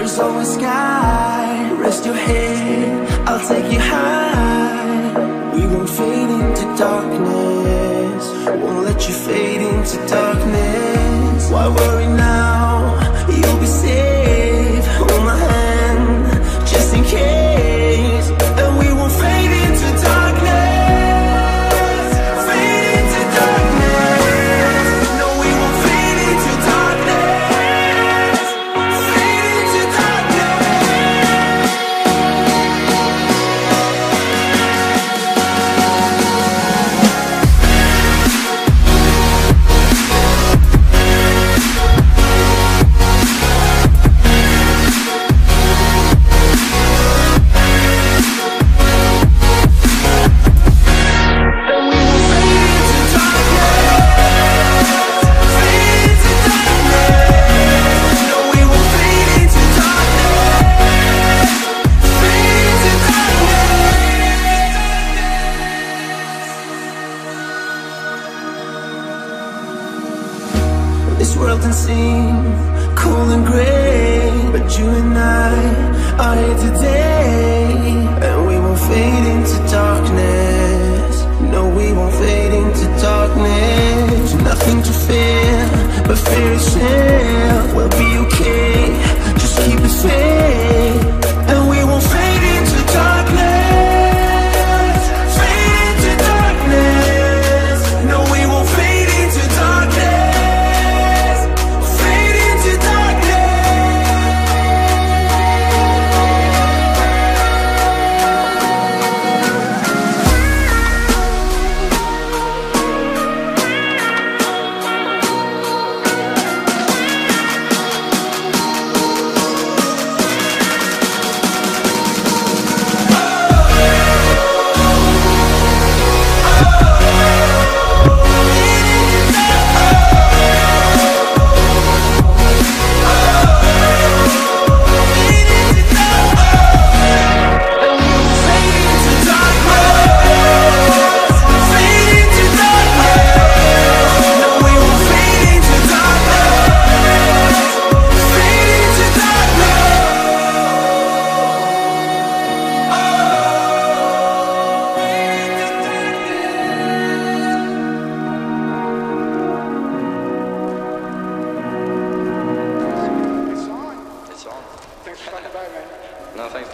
There's always sky. Rest your head. I'll take you high. We won't fade into darkness. Won't let you fade into darkness. Why worry now? This world can seem cold and gray But you and I are here today.